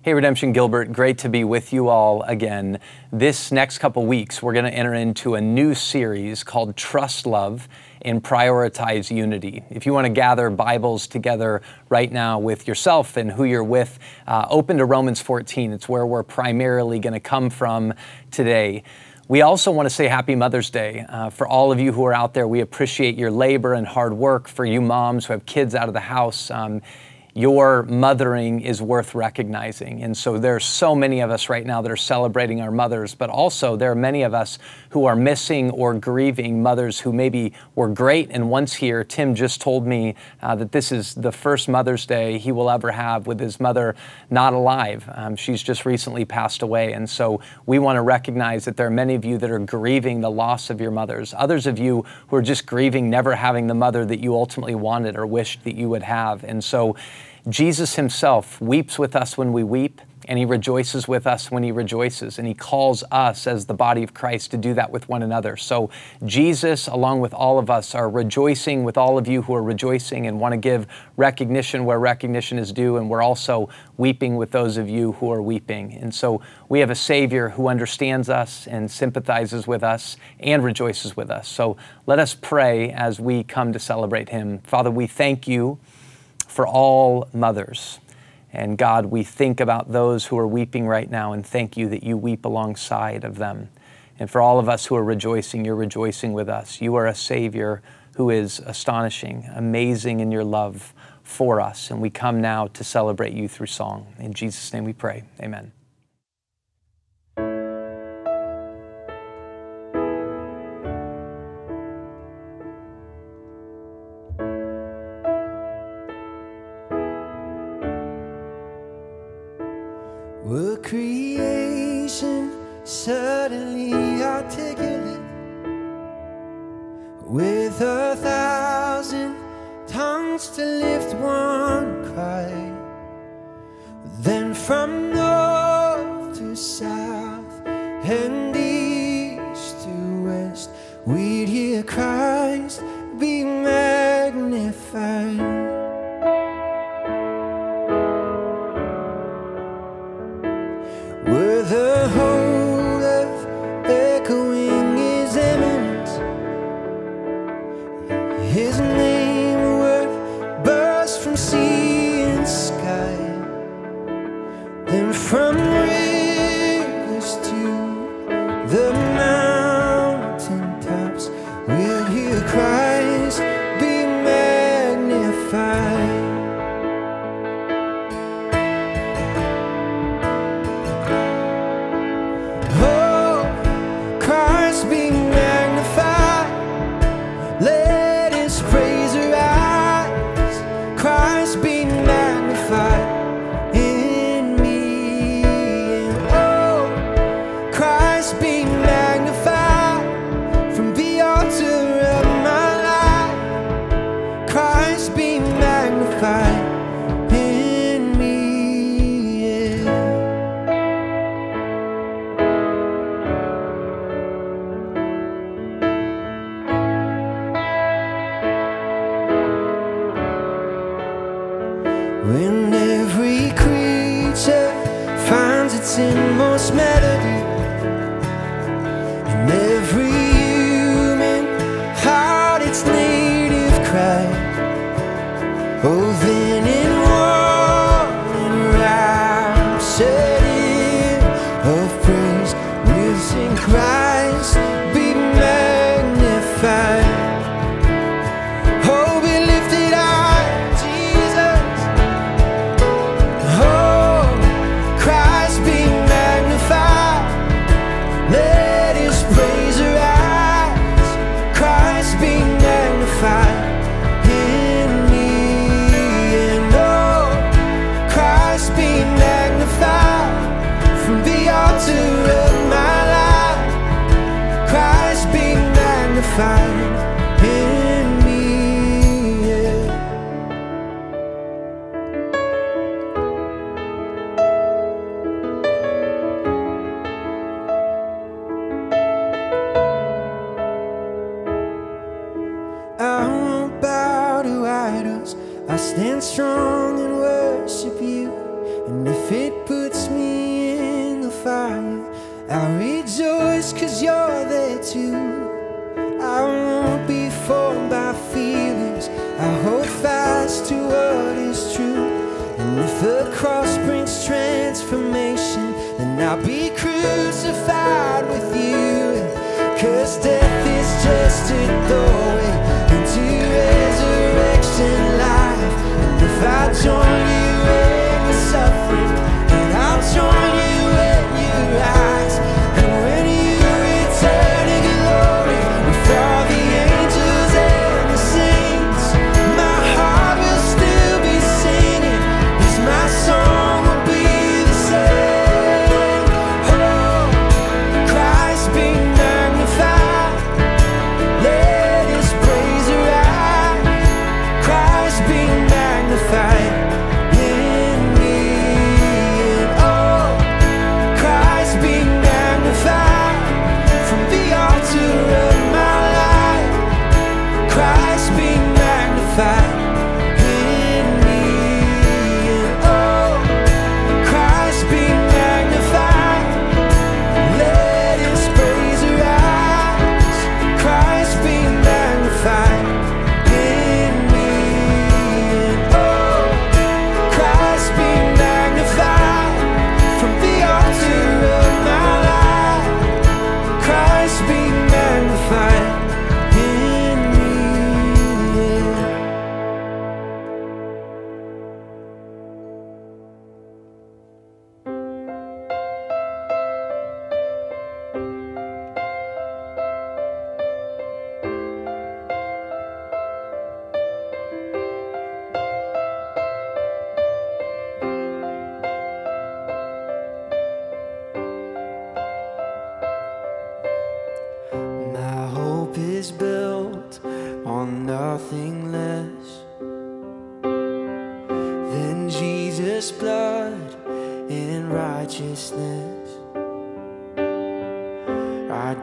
Hey, Redemption Gilbert, great to be with you all again. This next couple weeks, we're going to enter into a new series called Trust Love and Prioritize Unity. If you want to gather Bibles together right now with yourself and who you're with, uh, open to Romans 14. It's where we're primarily going to come from today. We also want to say Happy Mother's Day. Uh, for all of you who are out there, we appreciate your labor and hard work. For you moms who have kids out of the house, um, your mothering is worth recognizing. And so there are so many of us right now that are celebrating our mothers, but also there are many of us who are missing or grieving mothers who maybe were great and once here. Tim just told me uh, that this is the first Mother's Day he will ever have with his mother not alive. Um, she's just recently passed away. And so we want to recognize that there are many of you that are grieving the loss of your mothers. Others of you who are just grieving never having the mother that you ultimately wanted or wished that you would have. And so Jesus himself weeps with us when we weep, and he rejoices with us when he rejoices. And he calls us as the body of Christ to do that with one another. So, Jesus, along with all of us, are rejoicing with all of you who are rejoicing and want to give recognition where recognition is due. And we're also weeping with those of you who are weeping. And so, we have a Savior who understands us and sympathizes with us and rejoices with us. So, let us pray as we come to celebrate him. Father, we thank you for all mothers. And God, we think about those who are weeping right now and thank you that you weep alongside of them. And for all of us who are rejoicing, you're rejoicing with us. You are a Savior who is astonishing, amazing in your love for us. And we come now to celebrate you through song. In Jesus' name we pray. Amen. Then from rivers to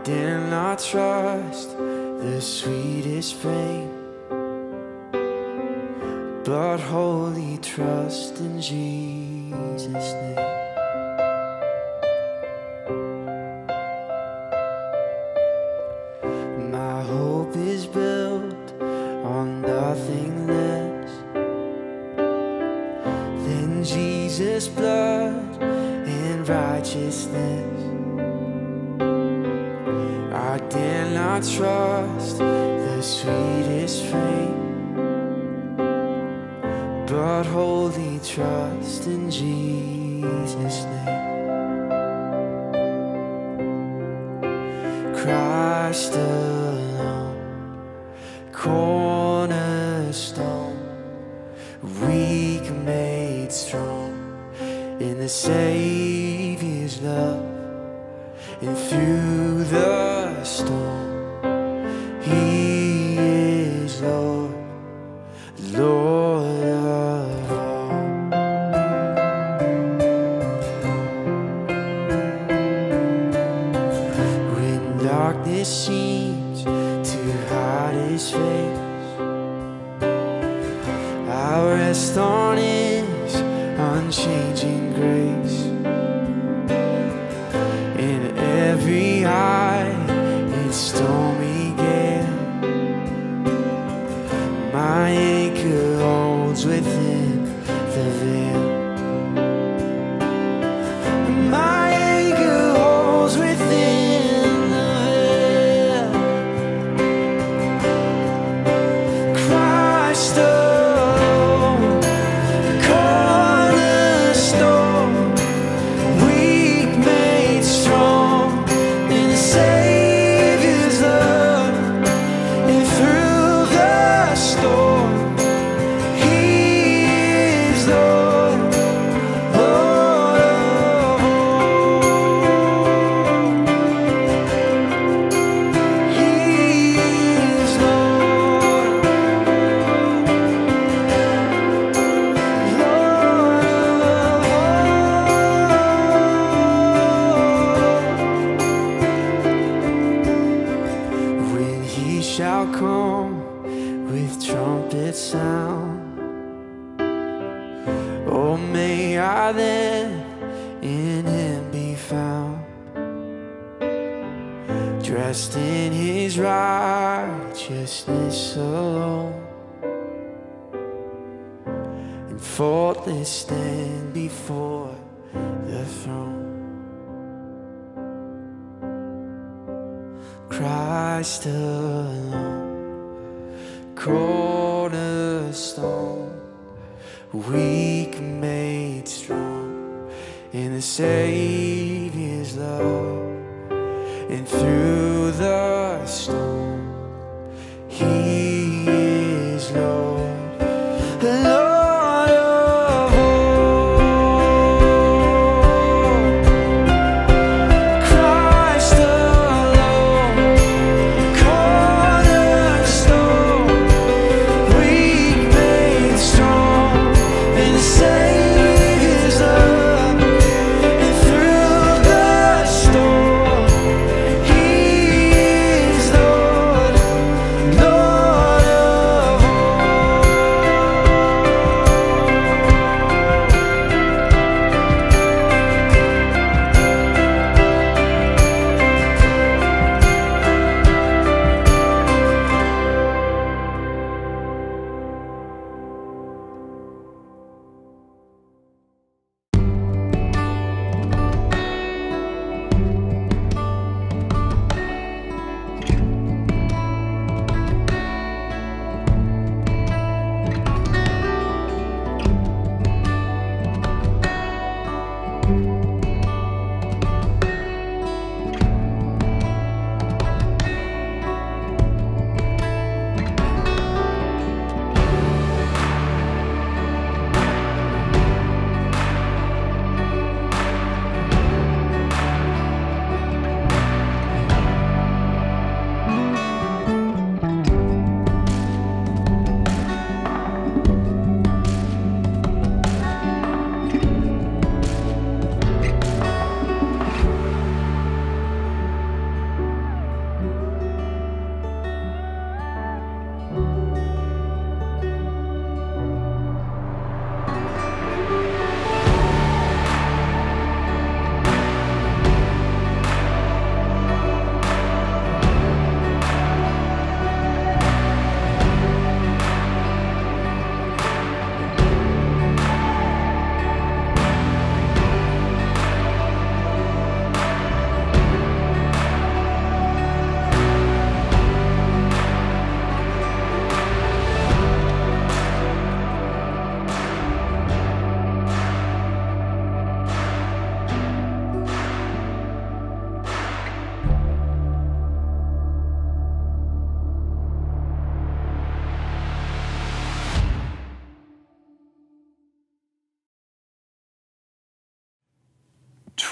did not trust the sweetest fame But wholly trust in Jesus' name. and through the storm.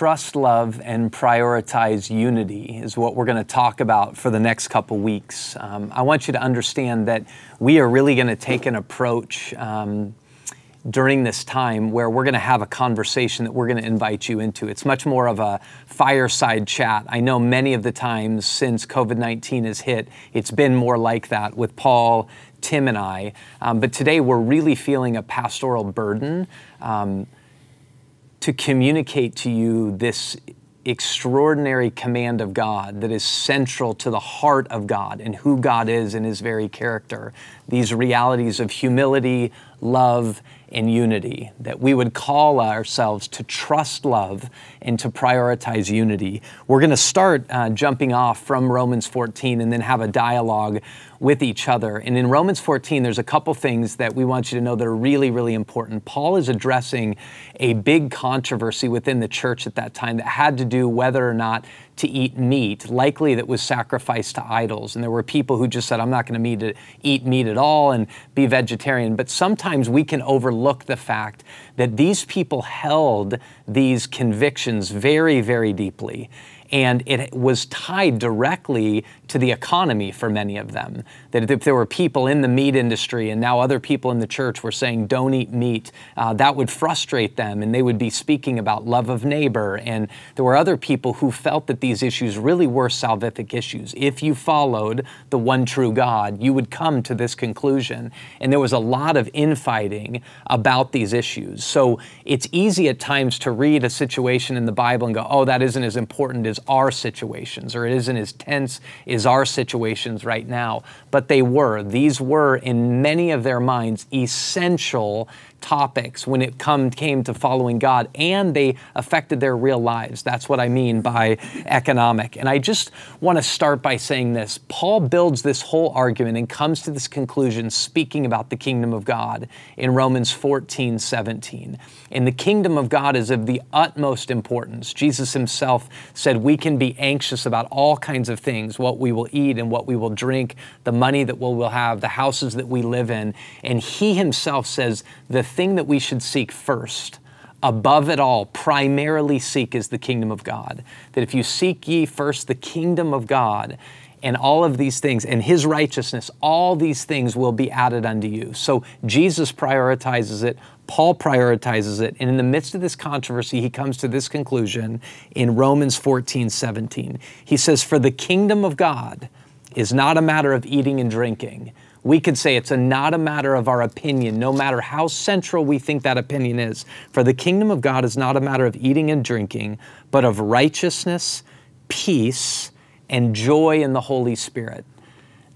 Trust, love, and prioritize unity is what we're going to talk about for the next couple weeks. Um, I want you to understand that we are really going to take an approach um, during this time where we're going to have a conversation that we're going to invite you into. It's much more of a fireside chat. I know many of the times since COVID 19 has hit, it's been more like that with Paul, Tim, and I. Um, but today we're really feeling a pastoral burden. Um, to communicate to you this extraordinary command of God that is central to the heart of God and who God is in His very character. These realities of humility, love, and unity, that we would call ourselves to trust love and to prioritize unity. We're going to start uh, jumping off from Romans 14 and then have a dialogue with each other. And in Romans 14, there's a couple things that we want you to know that are really, really important. Paul is addressing a big controversy within the church at that time that had to do whether or not to eat meat, likely that was sacrificed to idols. And there were people who just said, I'm not going to eat meat at all and be vegetarian. But sometimes we can overlook the fact that these people held these convictions very, very deeply. And it was tied directly to the economy for many of them. That if there were people in the meat industry and now other people in the church were saying, don't eat meat, uh, that would frustrate them and they would be speaking about love of neighbor. And there were other people who felt that these issues really were salvific issues. If you followed the one true God, you would come to this conclusion. And there was a lot of infighting about these issues. So it's easy at times to read a situation in the Bible and go, oh, that isn't as important as our situations, or it isn't as tense as our situations right now. But they were. These were, in many of their minds, essential topics when it come, came to following God, and they affected their real lives. That's what I mean by economic. And I just want to start by saying this Paul builds this whole argument and comes to this conclusion speaking about the kingdom of God in Romans 14 17. And the kingdom of God is of the utmost importance. Jesus himself said we can be anxious about all kinds of things what we will eat and what we will drink, the money that we will have, the houses that we live in. And he himself says the thing that we should seek first above it all, primarily seek is the kingdom of God. That if you seek ye first the kingdom of God, and all of these things and his righteousness, all these things will be added unto you. So Jesus prioritizes it, Paul prioritizes it, and in the midst of this controversy, he comes to this conclusion in Romans 14 17. He says, For the kingdom of God is not a matter of eating and drinking we could say it's a, not a matter of our opinion, no matter how central we think that opinion is. For the kingdom of God is not a matter of eating and drinking, but of righteousness, peace, and joy in the Holy Spirit.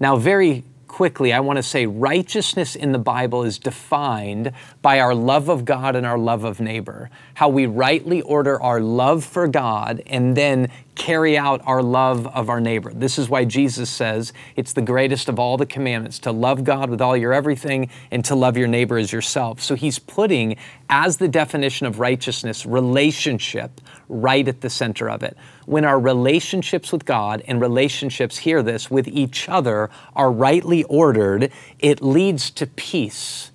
Now, very quickly, I want to say righteousness in the Bible is defined by our love of God and our love of neighbor. How we rightly order our love for God and then carry out our love of our neighbor. This is why Jesus says it's the greatest of all the commandments to love God with all your everything and to love your neighbor as yourself. So he's putting as the definition of righteousness relationship right at the center of it. When our relationships with God and relationships, hear this, with each other are rightly ordered, it leads to peace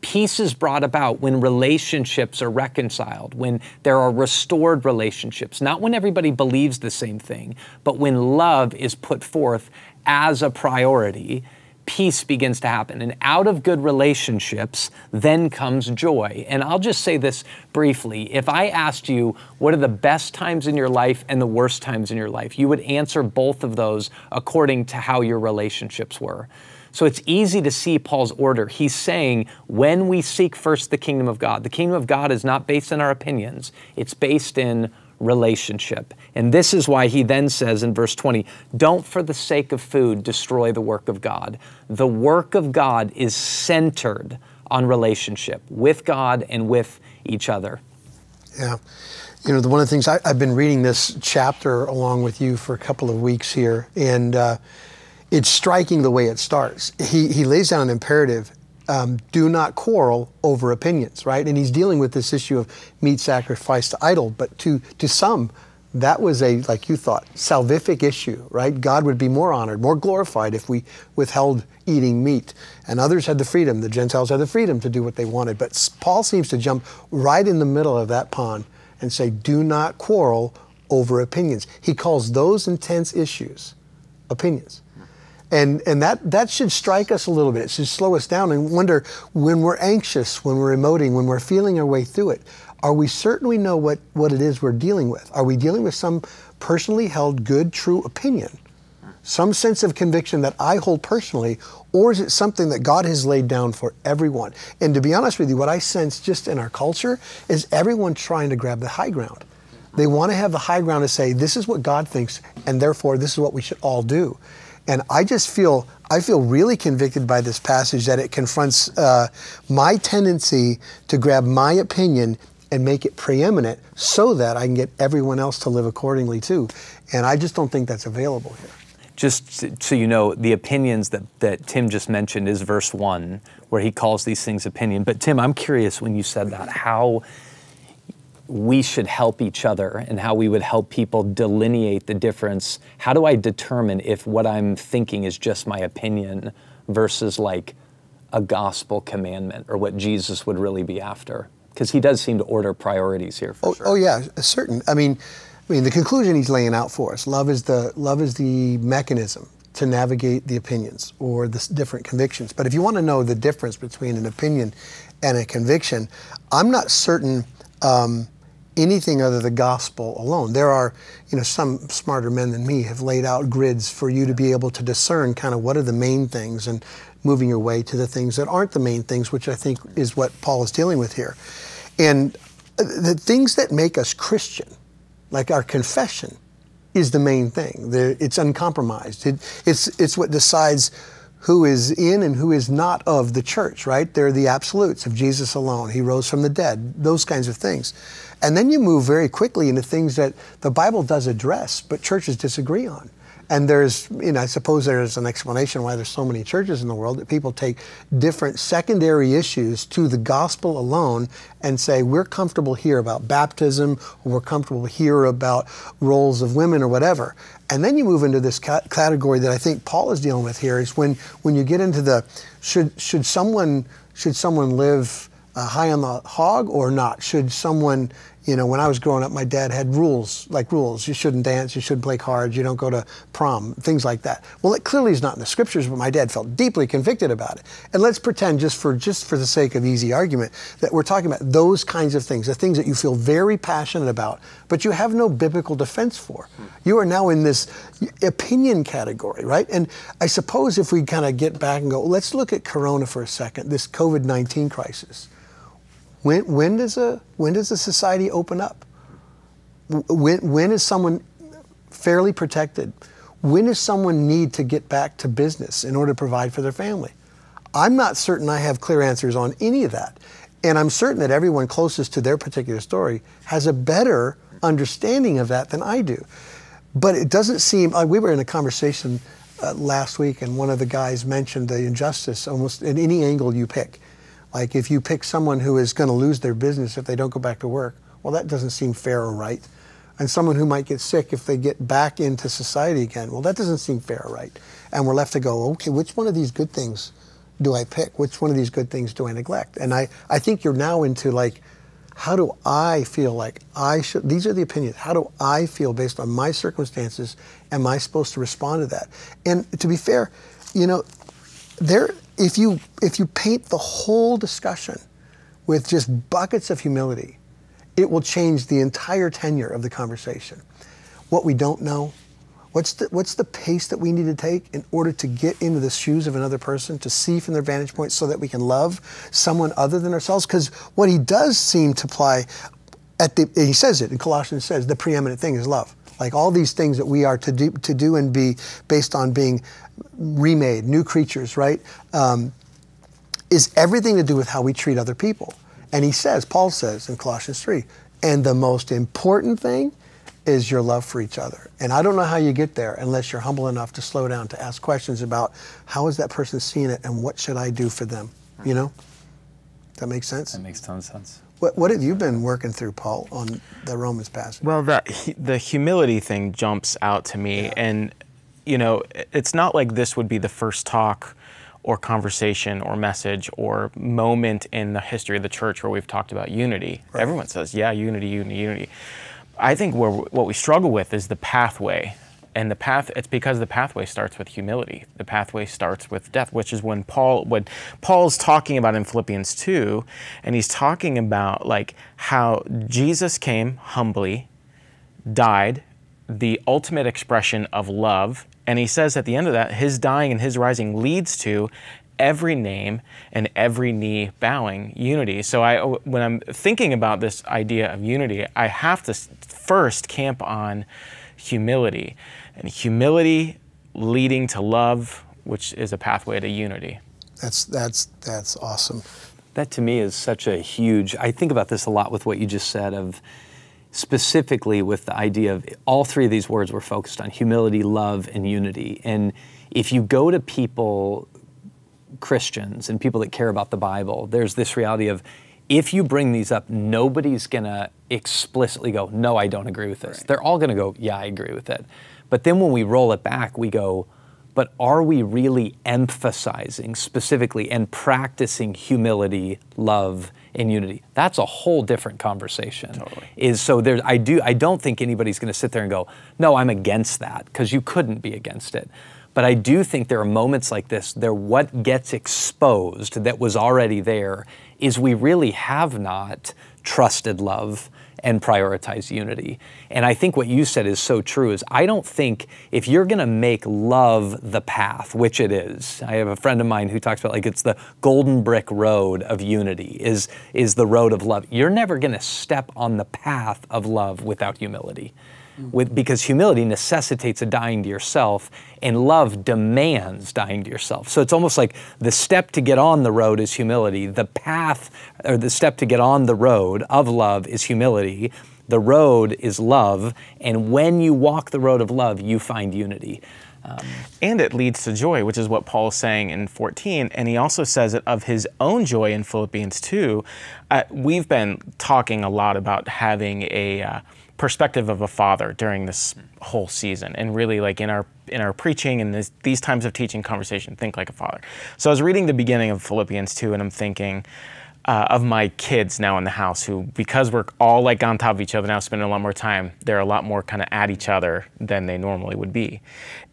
Peace is brought about when relationships are reconciled, when there are restored relationships, not when everybody believes the same thing, but when love is put forth as a priority. Peace begins to happen. And out of good relationships, then comes joy. And I'll just say this briefly. If I asked you what are the best times in your life and the worst times in your life, you would answer both of those according to how your relationships were. So it's easy to see Paul's order. He's saying when we seek first the kingdom of God, the kingdom of God is not based on our opinions, it's based in relationship. And this is why he then says in verse 20, don't for the sake of food destroy the work of God. The work of God is centered on relationship with God and with each other. Yeah. You know, the, one of the things I, have been reading this chapter along with you for a couple of weeks here, and uh, it's striking the way it starts. He, he lays down an imperative um, do not quarrel over opinions, right? And he's dealing with this issue of meat sacrifice to idol, but to, to some, that was a, like you thought, salvific issue, right? God would be more honored, more glorified if we withheld eating meat. And others had the freedom, the Gentiles had the freedom to do what they wanted. But Paul seems to jump right in the middle of that pond and say, do not quarrel over opinions. He calls those intense issues opinions. And, and that, that should strike us a little bit. It should slow us down and wonder when we're anxious, when we're emoting, when we're feeling our way through it, are we certain we know what, what it is we're dealing with? Are we dealing with some personally held good, true opinion? Some sense of conviction that I hold personally, or is it something that God has laid down for everyone? And to be honest with you, what I sense just in our culture is everyone trying to grab the high ground. They want to have the high ground to say, this is what God thinks, and therefore this is what we should all do. And I just feel I feel really convicted by this passage that it confronts uh, my tendency to grab my opinion and make it preeminent so that I can get everyone else to live accordingly too. And I just don't think that's available here. Just so you know, the opinions that, that Tim just mentioned is verse one, where he calls these things opinion. But Tim, I'm curious when you said that, how we should help each other and how we would help people delineate the difference. How do I determine if what I'm thinking is just my opinion versus like a gospel commandment or what Jesus would really be after? Because he does seem to order priorities here. oh, sure. oh yeah, certain. I mean, I mean the conclusion he's laying out for us. Love is the love is the mechanism to navigate the opinions or the different convictions. But if you want to know the difference between an opinion and a conviction, I'm not certain um, anything other than the gospel alone. There are, you know, some smarter men than me have laid out grids for you to be able to discern kind of what are the main things and moving your way to the things that aren't the main things, which I think is what Paul is dealing with here. And uh, the things that make us Christian, like our confession, is the main thing. It's uncompromised. It, it's, it's what decides who is in and who is not of the church, right? They're the absolutes of Jesus alone. He rose from the dead, those kinds of things. And then you move very quickly into things that the Bible does address, but churches disagree on. And there's, you know, I suppose there's an explanation why there's so many churches in the world that people take different secondary issues to the gospel alone and say, we're comfortable here about baptism, or we're comfortable here about roles of women or whatever. And then you move into this ca- category that I think Paul is dealing with here is when, when you get into the, should, should someone, should someone live uh, high on the hog or not? Should someone, you know, when I was growing up, my dad had rules, like rules. You shouldn't dance, you shouldn't play cards, you don't go to prom, things like that. Well, it clearly is not in the scriptures, but my dad felt deeply convicted about it. And let's pretend, just for just for the sake of easy argument, that we're talking about those kinds of things, the things that you feel very passionate about, but you have no biblical defense for. Hmm. You are now in this opinion category, right? And I suppose if we kind of get back and go, let's look at Corona for a second, this COVID 19 crisis. When, when, does a, when does a society open up? When, when is someone fairly protected? When does someone need to get back to business in order to provide for their family? I'm not certain I have clear answers on any of that. And I'm certain that everyone closest to their particular story has a better understanding of that than I do. But it doesn't seem, uh, we were in a conversation uh, last week, and one of the guys mentioned the injustice almost in any angle you pick. Like if you pick someone who is going to lose their business if they don't go back to work, well, that doesn't seem fair or right. And someone who might get sick if they get back into society again, well, that doesn't seem fair or right. And we're left to go, okay, which one of these good things do I pick? Which one of these good things do I neglect? And I, I think you're now into like, how do I feel like I should, these are the opinions, how do I feel based on my circumstances? Am I supposed to respond to that? And to be fair, you know, there, if you, if you paint the whole discussion with just buckets of humility, it will change the entire tenure of the conversation. What we don't know, what's the, what's the pace that we need to take in order to get into the shoes of another person, to see from their vantage point so that we can love someone other than ourselves? Because what he does seem to apply, at the, he says it in Colossians says, the preeminent thing is love. Like all these things that we are to do, to do and be based on being remade, new creatures, right? Um, is everything to do with how we treat other people. And he says, Paul says in Colossians 3, and the most important thing is your love for each other. And I don't know how you get there unless you're humble enough to slow down to ask questions about how is that person seeing it and what should I do for them? You know? That makes sense? That makes tons of sense. What, what have you been working through, Paul, on the Romans passage? Well, the the humility thing jumps out to me, and you know, it's not like this would be the first talk, or conversation, or message, or moment in the history of the church where we've talked about unity. Everyone says, "Yeah, unity, unity, unity." I think where what we struggle with is the pathway, and the path. It's because the pathway starts with humility. The pathway starts with death, which is when Paul, when Paul's talking about in Philippians two, and he's talking about like how Jesus came humbly, died, the ultimate expression of love. And he says at the end of that, his dying and his rising leads to every name and every knee bowing unity. So I, when I'm thinking about this idea of unity, I have to first camp on humility, and humility leading to love, which is a pathway to unity. That's, that's, that's awesome. That to me is such a huge. I think about this a lot with what you just said of specifically with the idea of all three of these words were focused on humility, love, and unity. And if you go to people, Christians and people that care about the Bible, there's this reality of if you bring these up, nobody's gonna explicitly go, No, I don't agree with this. They're all gonna go, Yeah, I agree with it. But then when we roll it back, we go, but are we really emphasizing specifically and practicing humility, love, and unity? That's a whole different conversation. Totally. Is so there I do I don't think anybody's going to sit there and go, "No, I'm against that," because you couldn't be against it. But But I do think there are moments like this, there what gets exposed that was already there is we really have not trusted love and prioritize unity. And I think what you said is so true is I don't think if you're going to make love the path, which it is. I have a friend of mine who talks about like it's the golden brick road of unity is is the road of love. You're never going to step on the path of love without humility with, because humility necessitates a dying to yourself and love demands dying to yourself. So it's almost like the step to get on the road is humility. The path or the step to get on the road of love is humility. The road is love. And when you walk the road of love, you find unity. Um, and it leads to joy, which is what Paul is saying in 14. And he also says it of his own joy in Philippians 2. Uh, we've been talking a lot about having a. Uh, perspective of a father during this whole season and really like in our in our preaching and this, these times of teaching conversation think like a father. So i was reading the beginning of philippians 2 and i'm thinking uh, of my kids now in the house who because we're all like on top of each other now spending a lot more time they're a lot more kind of at each other than they normally would be.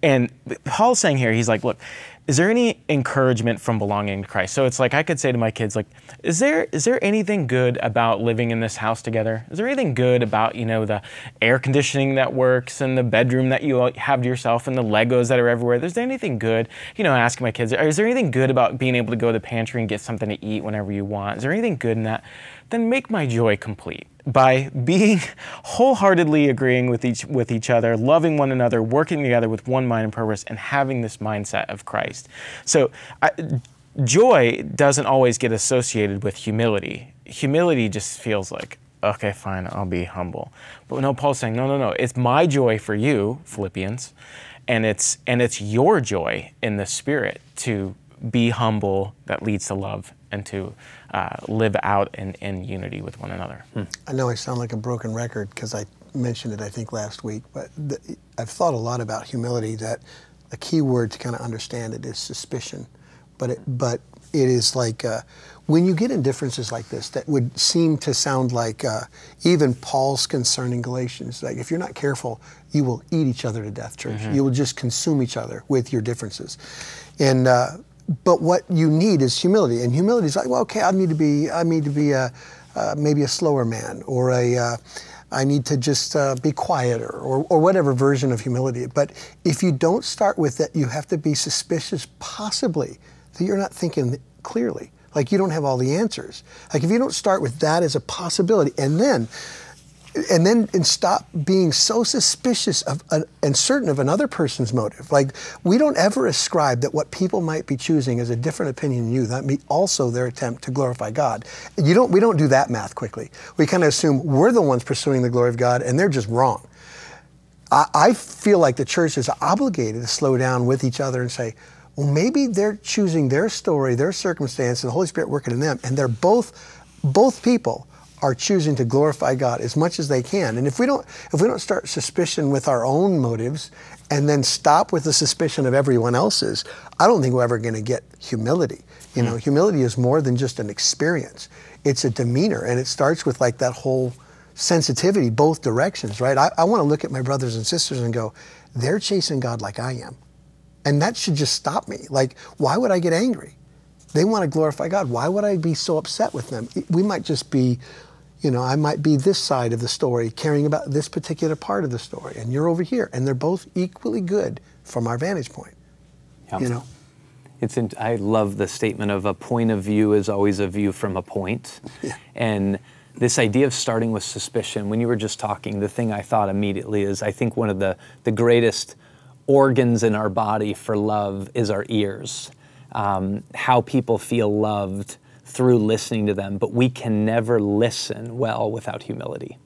And paul's saying here he's like look is there any encouragement from belonging to Christ? So it's like I could say to my kids, like, is there is there anything good about living in this house together? Is there anything good about you know the air conditioning that works and the bedroom that you have to yourself and the Legos that are everywhere? Is there anything good? You know, asking my kids, is there anything good about being able to go to the pantry and get something to eat whenever you want? Is there anything good in that? Then make my joy complete by being wholeheartedly agreeing with each with each other, loving one another, working together with one mind and purpose, and having this mindset of Christ. So. I, joy doesn't always get associated with humility. Humility just feels like, okay, fine, I'll be humble. But no, Paul's saying, no, no, no. It's my joy for you, Philippians, and it's and it's your joy in the spirit to be humble that leads to love and to uh, live out in, in unity with one another. Hmm. I know I sound like a broken record because I mentioned it, I think, last week, but the, I've thought a lot about humility that a key word to kind of understand it is suspicion. But it, but it is like uh, when you get in differences like this that would seem to sound like uh, even Paul's concern in Galatians, like if you're not careful, you will eat each other to death, church. Mm-hmm. You will just consume each other with your differences. And uh, but what you need is humility, and humility is like, well, okay, I need to be, I need to be a, uh, maybe a slower man, or a, uh, I need to just uh, be quieter, or, or whatever version of humility. But if you don't start with that, you have to be suspicious, possibly, that you're not thinking clearly. Like you don't have all the answers. Like if you don't start with that as a possibility, and then and then and stop being so suspicious of and certain of another person's motive. Like we don't ever ascribe that what people might be choosing is a different opinion than you. That be also their attempt to glorify God. You don't. We don't do that math quickly. We kind of assume we're the ones pursuing the glory of God, and they're just wrong. I, I feel like the church is obligated to slow down with each other and say, well, maybe they're choosing their story, their circumstance, and the Holy Spirit working in them, and they're both both people are choosing to glorify God as much as they can. And if we don't if we don't start suspicion with our own motives and then stop with the suspicion of everyone else's, I don't think we're ever going to get humility. You know, mm. humility is more than just an experience. It's a demeanor and it starts with like that whole sensitivity both directions, right? I, I want to look at my brothers and sisters and go, they're chasing God like I am. And that should just stop me. Like, why would I get angry? They want to glorify God. Why would I be so upset with them? We might just be you know, I might be this side of the story, caring about this particular part of the story, and you're over here, and they're both equally good from our vantage point. Yep. You know, it's. In, I love the statement of a point of view is always a view from a point, yeah. and this idea of starting with suspicion. When you were just talking, the thing I thought immediately is I think one of the the greatest organs in our body for love is our ears. Um, how people feel loved through listening to them, but we can never listen well without humility.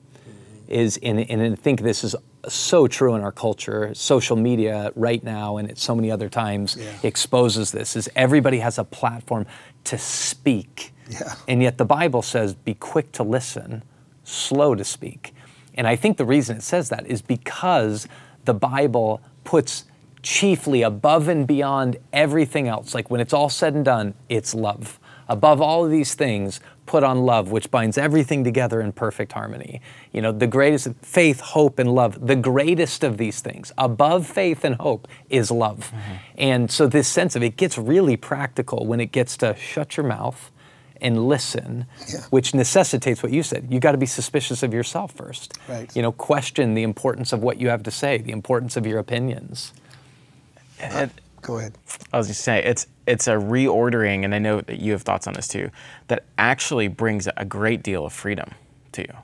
Is and, and I think this is so true in our culture. Social media right now and at so many other times yeah. exposes this. Is everybody has a platform to speak, yeah. and yet the Bible says, "Be quick to listen, slow to speak." And I think the reason it says that is because the Bible puts chiefly above and beyond everything else. Like when it's all said and done, it's love above all of these things, put on love, which binds everything together in perfect harmony. You know, the greatest faith, hope, and love, the greatest of these things, above faith and hope, is love. Mm-hmm. And so, this sense of it gets really practical when it gets to shut your mouth and listen, yeah. which necessitates what you said. You got to be suspicious of yourself first. Right. You know, question the importance of what you have to say, the importance of your opinions. And, Go ahead. I was just to say it's it's a reordering, and I know that you have thoughts on this too. That actually brings a great deal of freedom to you,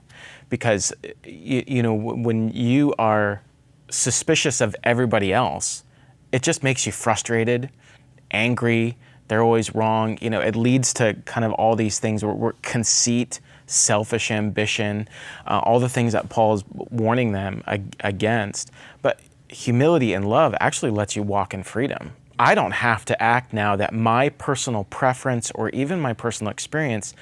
because you, you know when you are suspicious of everybody else, it just makes you frustrated, angry. They're always wrong. You know, it leads to kind of all these things where, where conceit, selfish ambition, uh, all the things that Paul is warning them ag- against. Humility and love actually lets you walk in freedom. I don't have to act now that my personal preference or even my personal experience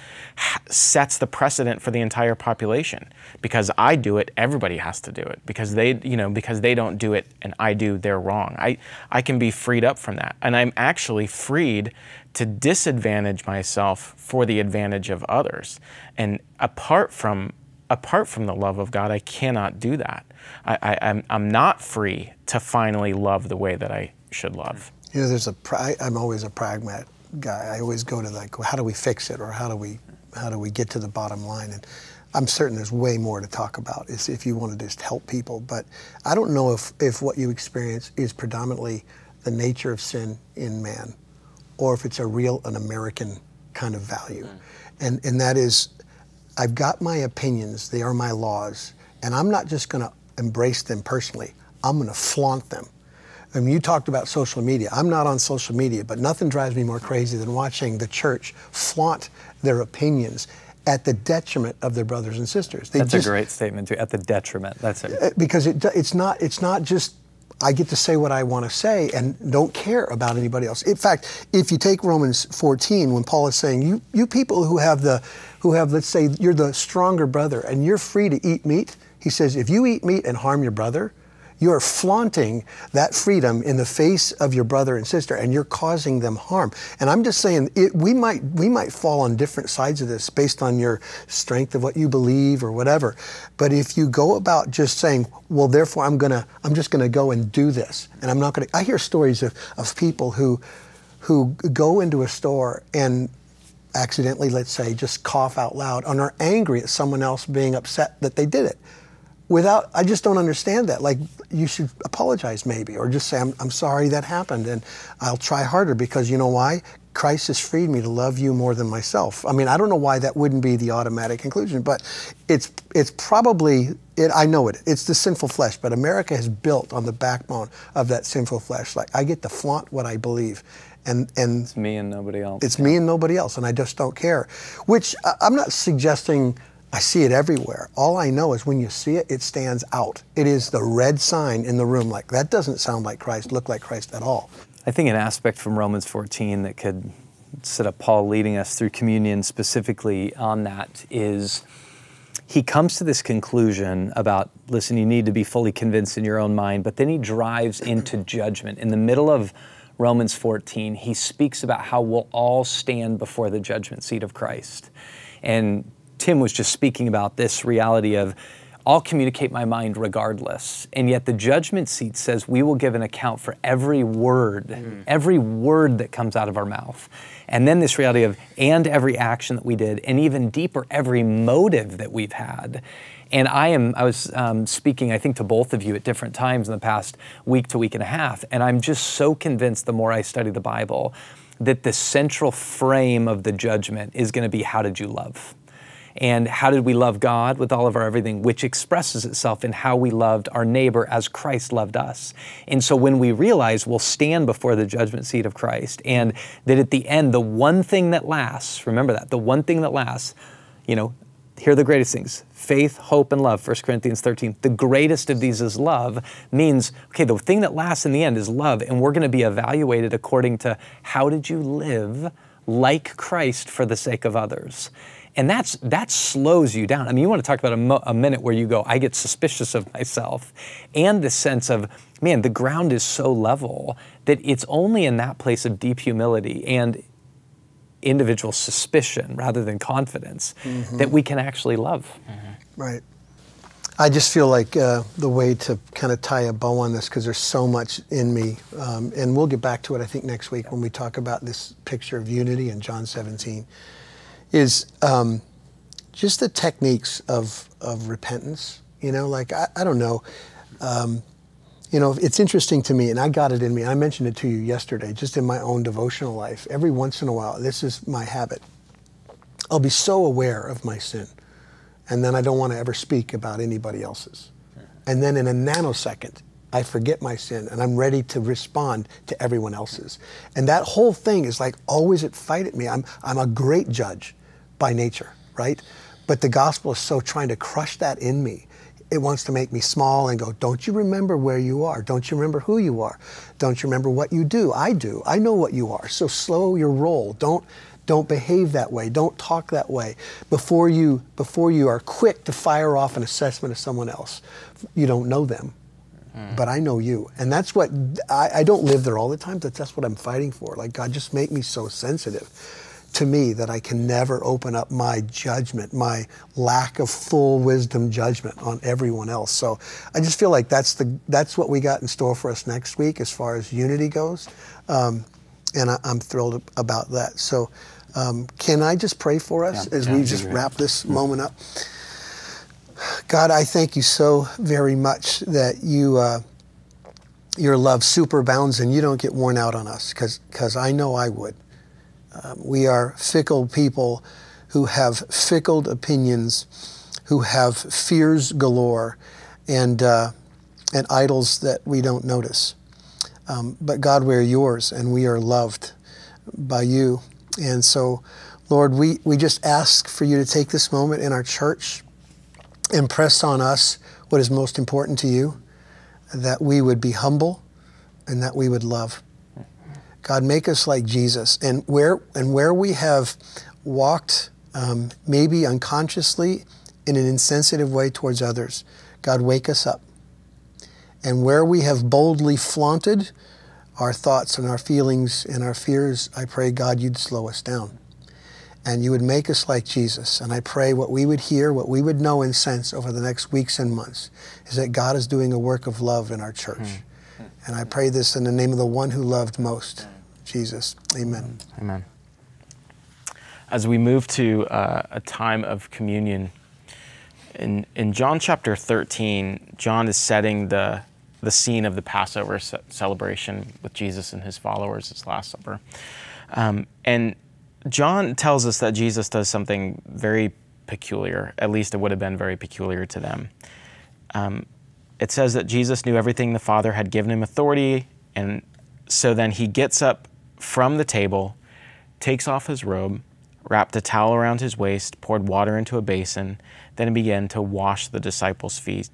sets the precedent for the entire population. Because I do it, everybody has to do it. Because they, you know, because they don't do it and I do, they're wrong. I, I can be freed up from that. And I'm actually freed to disadvantage myself for the advantage of others. And apart from apart from the love of God, I cannot do that. I, I, am I'm, I'm not free to finally love the way that I should love. You know, there's a. I'm always a pragmat guy. I always go to like, how do we fix it, or how do we, how do we get to the bottom line? And I'm certain there's way more to talk about is if you want to just help people. But I don't know if if what you experience is predominantly the nature of sin in man, or if it's a real an American kind of value, mm. and and that is, I've got my opinions. They are my laws, and I'm not just going to embrace them personally. I'm going to flaunt them. I mean, you talked about social media. I'm not on social media, but nothing drives me more crazy than watching the church flaunt their opinions at the detriment of their brothers and sisters. They That's just, a great statement too. At the detriment. That's it. Uh, because it, it's not. It's not just. I get to say what I want to say and don't care about anybody else. In fact, if you take Romans 14, when Paul is saying, "You, you people who have the, who have, let's say, you're the stronger brother and you're free to eat meat," he says, "If you eat meat and harm your brother, you're flaunting that freedom in the face of your brother and sister, and you're causing them harm. And I'm just saying, it, we might we might fall on different sides of this based on your strength of what you believe or whatever. But if you go about just saying, well, therefore I'm gonna I'm just gonna go and do this, and I'm not gonna. I hear stories of of people who who go into a store and accidentally, let's say, just cough out loud and are angry at someone else being upset that they did it without i just don't understand that. Like you should apologize maybe or just say I'm, I'm sorry that happened and i'll try harder because you know why? Christ has freed me to love you more than myself. I mean i don't know why that wouldn't be the automatic conclusion but it's it's probably it, i know it it's the sinful flesh but america has built on the backbone of that sinful flesh. Like i get to flaunt what i believe and and it's me and nobody else. it's yeah. me and nobody else and i just don't care. Which i'm not suggesting I see it everywhere. All I know is when you see it, it stands out. It is the red sign in the room. Like that doesn't sound like Christ, look like Christ at all. I think an aspect from Romans 14 that could set up Paul leading us through communion specifically on that is he comes to this conclusion about listen, you need to be fully convinced in your own mind, but then he drives into judgment. In the middle of Romans 14, he speaks about how we'll all stand before the judgment seat of Christ. And Tim was just speaking about this reality of I'll communicate my mind regardless. And yet the judgment seat says we will give an account for every word, mm. every word that comes out of our mouth. And then this reality of, and every action that we did, and even deeper, every motive that we've had. And I am, I was um, speaking, I think, to both of you at different times in the past week to week and a half. And I'm just so convinced the more I study the Bible that the central frame of the judgment is going to be how did you love? And how did we love God with all of our everything, which expresses itself in how we loved our neighbor as Christ loved us. And so when we realize we'll stand before the judgment seat of Christ, and that at the end, the one thing that lasts, remember that, the one thing that lasts, you know, here are the greatest things faith, hope, and love, 1 Corinthians 13. The greatest of these is love, means, okay, the thing that lasts in the end is love, and we're going to be evaluated according to how did you live like Christ for the sake of others. And that's, that slows you down. I mean, you want to talk about a, mo- a minute where you go, I get suspicious of myself, and the sense of, man, the ground is so level that it's only in that place of deep humility and individual suspicion rather than confidence that we can actually love. Right. I just feel like uh, the way to kind of tie a bow on this, because there's so much in me, um, and we'll get back to it, I think, next week when we talk about this picture of unity in John 17, is um, just the techniques of, of repentance. You know, like, I, I don't know. Um, you know, it's interesting to me, and I got it in me. I mentioned it to you yesterday, just in my own devotional life. Every once in a while, this is my habit. I'll be so aware of my sin and then I don't want to ever speak about anybody else's. And then in a nanosecond, I forget my sin and I'm ready to respond to everyone else's. And that whole thing is like always at fight at me. I'm, I'm a great judge by nature, right? But the gospel is so trying to crush that in me. It wants to make me small and go, Don't you remember where you are? Don't you remember who you are? Don't you remember what you do? I do. I know what you are. So slow your roll. Don't don't behave that way. Don't talk that way before you before you are quick to fire off an assessment of someone else. You don't know them, hmm. but I know you, and that's what I, I don't live there all the time. But that's what I'm fighting for. Like God, just make me so sensitive to me that I can never open up my judgment, my lack of full wisdom judgment on everyone else. So I just feel like that's the that's what we got in store for us next week as far as unity goes, um, and I, I'm thrilled about that. So. Um, can I just pray for us Yeah. as Yeah, we just wrap this moment up? God, I thank you so very much that you, uh, your love superabounds and you don't get worn out on us, because I know I would. Um, we are fickle people who have fickle opinions, who have fears galore, and uh, and idols that we don't notice. Um, but God, we're yours, and we are loved by you. And so, Lord, we, we just ask for you to take this moment in our church, impress on us what is most important to you, that we would be humble and that we would love. God, make us like Jesus. And where, and where we have walked, um, maybe unconsciously, in an insensitive way towards others, God, wake us up. And where we have boldly flaunted our thoughts and our feelings and our fears, I pray, God, you'd slow us down. And you would make us like Jesus. And I pray what we would hear, what we would know and sense over the next weeks and months is that God is doing a work of love in our church. And I pray this in the name of the one who loved most, Jesus. Amen. Amen. As we move to uh, a time of communion, in, in John chapter 13, John is setting the, the scene of the Passover ce- celebration with Jesus and his followers, his Last Supper. Um, and John tells us that Jesus does something very peculiar, at least it would have been very peculiar to them. Um, it says that Jesus knew everything the Father had given him authority, and so then he gets up from the table, takes off his robe, wrapped a towel around his waist, poured water into a basin, then began to wash the disciples' feet,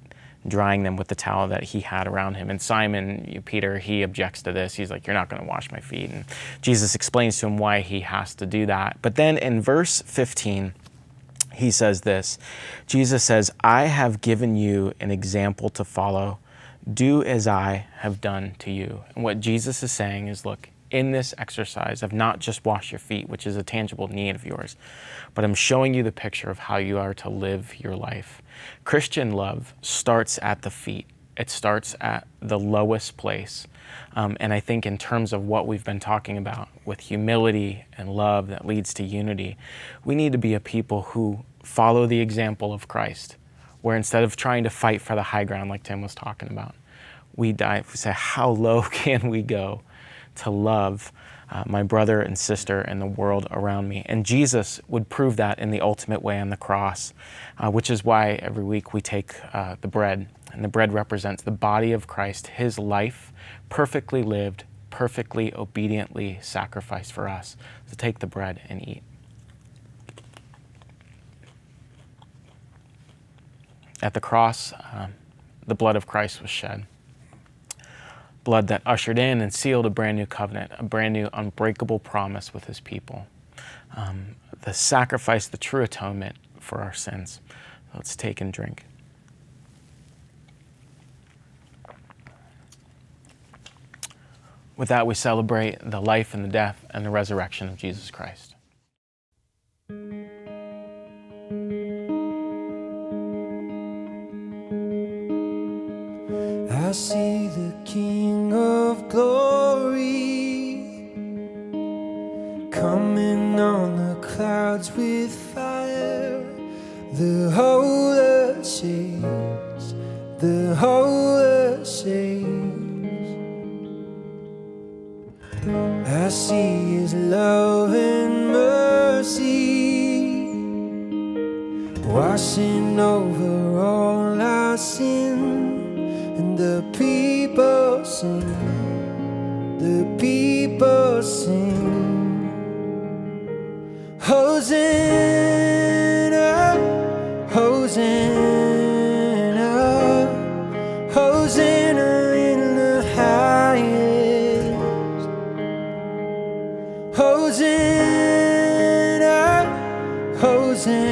drying them with the towel that he had around him. And Simon, Peter, he objects to this. He's like, You're not going to wash my feet. And Jesus explains to him why he has to do that. But then in verse 15, he says this Jesus says, I have given you an example to follow. Do as I have done to you. And what Jesus is saying is, look, in this exercise of not just wash your feet, which is a tangible need of yours, but I'm showing you the picture of how you are to live your life. Christian love starts at the feet. It starts at the lowest place. Um, and I think, in terms of what we've been talking about with humility and love that leads to unity, we need to be a people who follow the example of Christ, where instead of trying to fight for the high ground, like Tim was talking about, we dive, we say, How low can we go to love uh, my brother and sister and the world around me? And Jesus would prove that in the ultimate way on the cross, uh, which is why every week we take uh, the bread. And the bread represents the body of Christ, his life, perfectly lived, perfectly obediently sacrificed for us. So take the bread and eat. At the cross, um, the blood of Christ was shed blood that ushered in and sealed a brand new covenant, a brand new unbreakable promise with his people. Um, the sacrifice, the true atonement for our sins. Let's take and drink. With that, we celebrate the life and the death and the resurrection of Jesus Christ. I see the King of glory, coming on the clouds with fire. The whole earth the whole earth. I see His love and mercy washing. sin.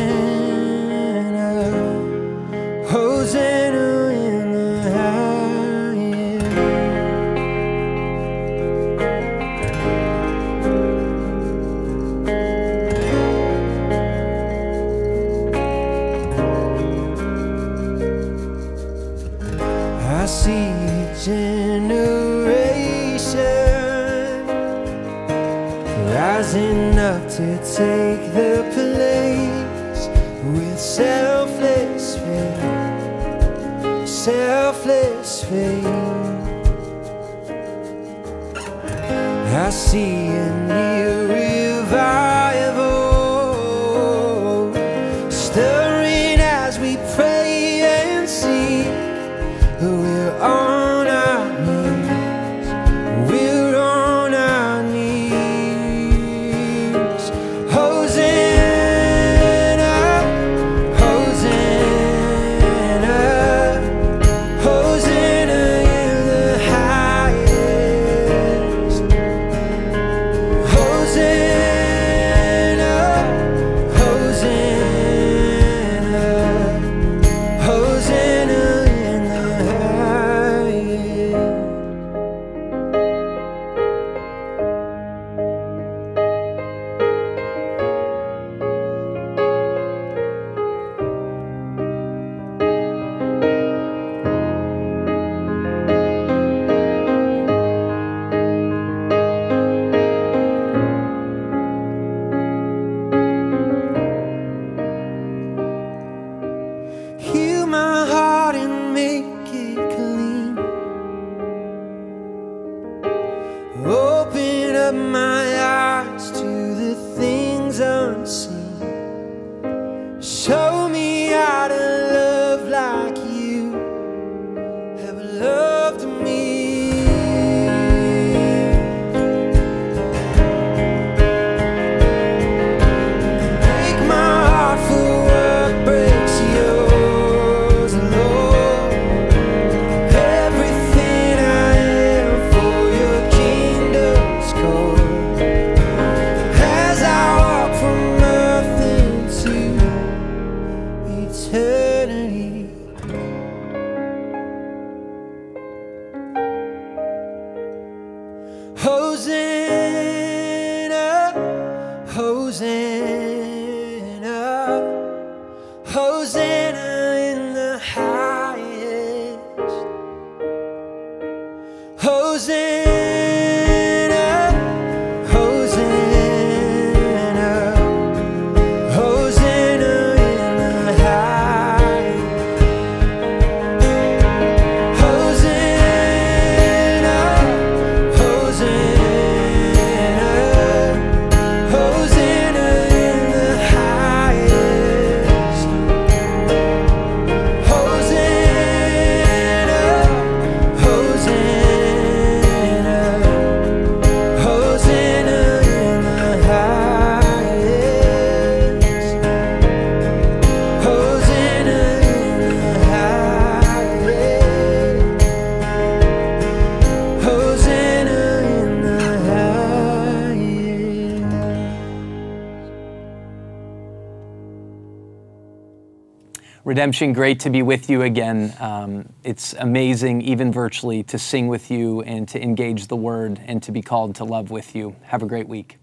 Great to be with you again. Um, it's amazing, even virtually, to sing with you and to engage the word and to be called to love with you. Have a great week.